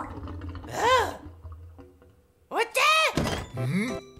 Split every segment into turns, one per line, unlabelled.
うあおっちゃ
ん？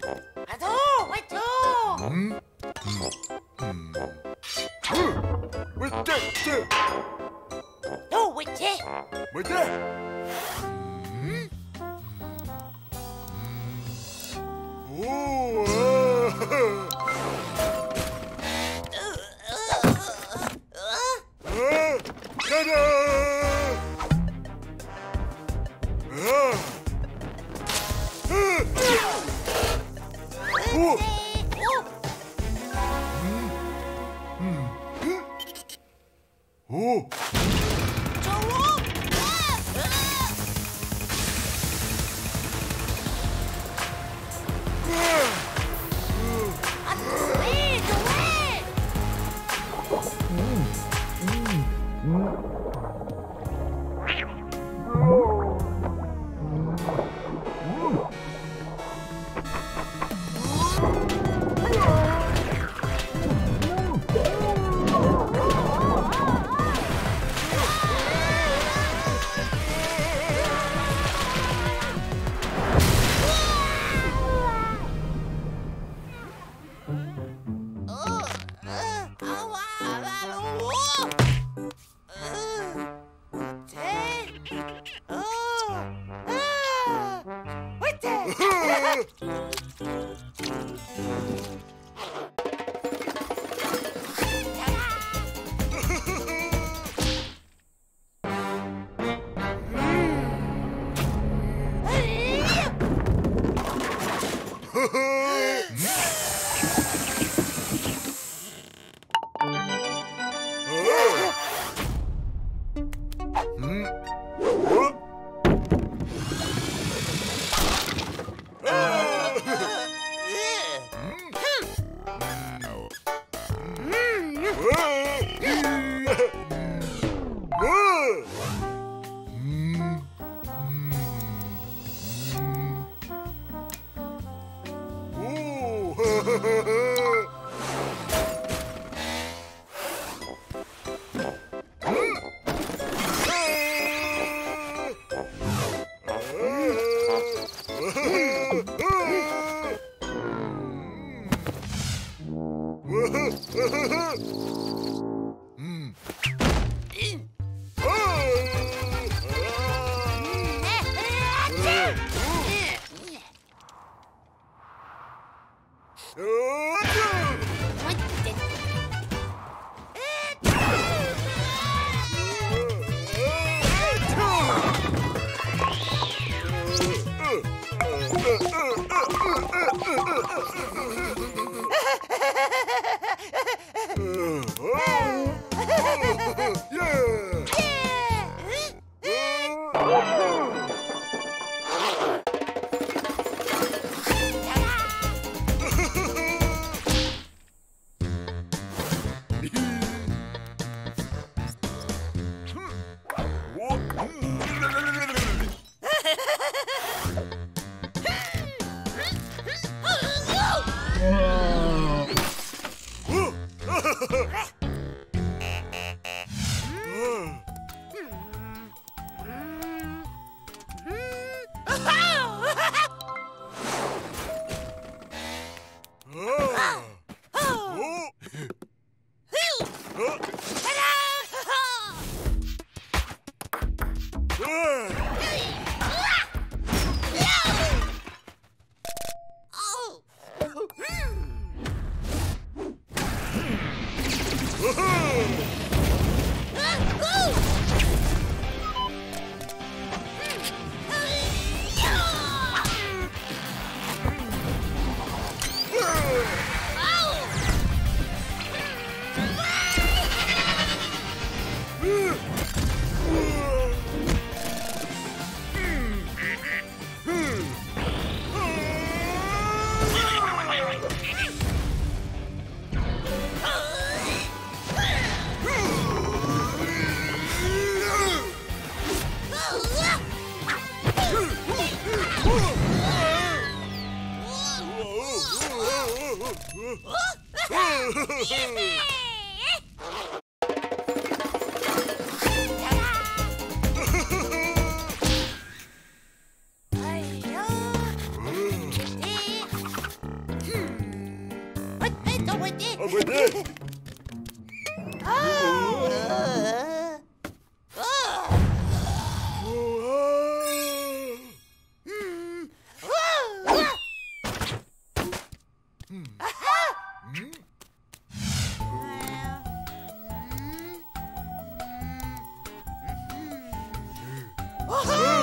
А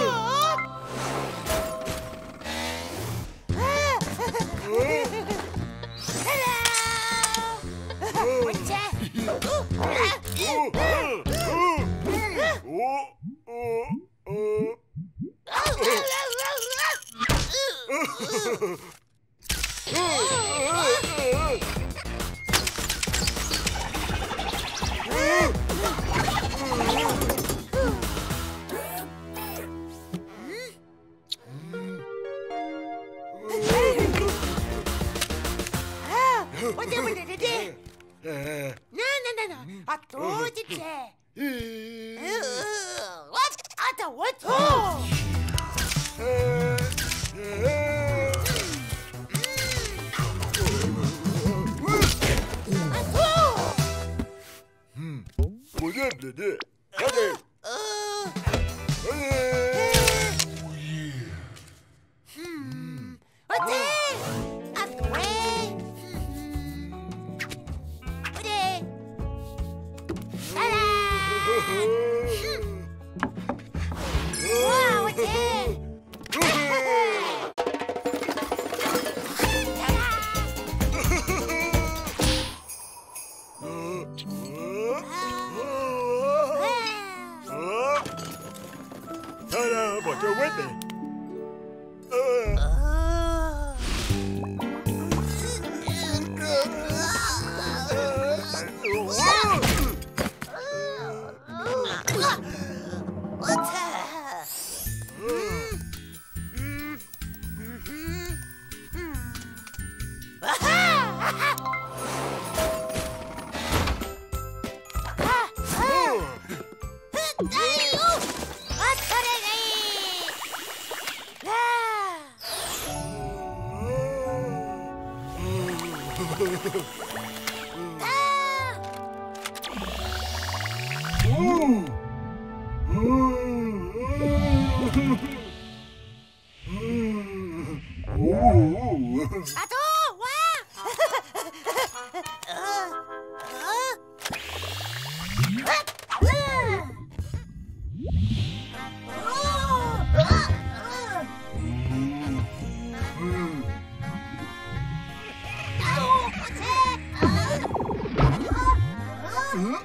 어 아도 음.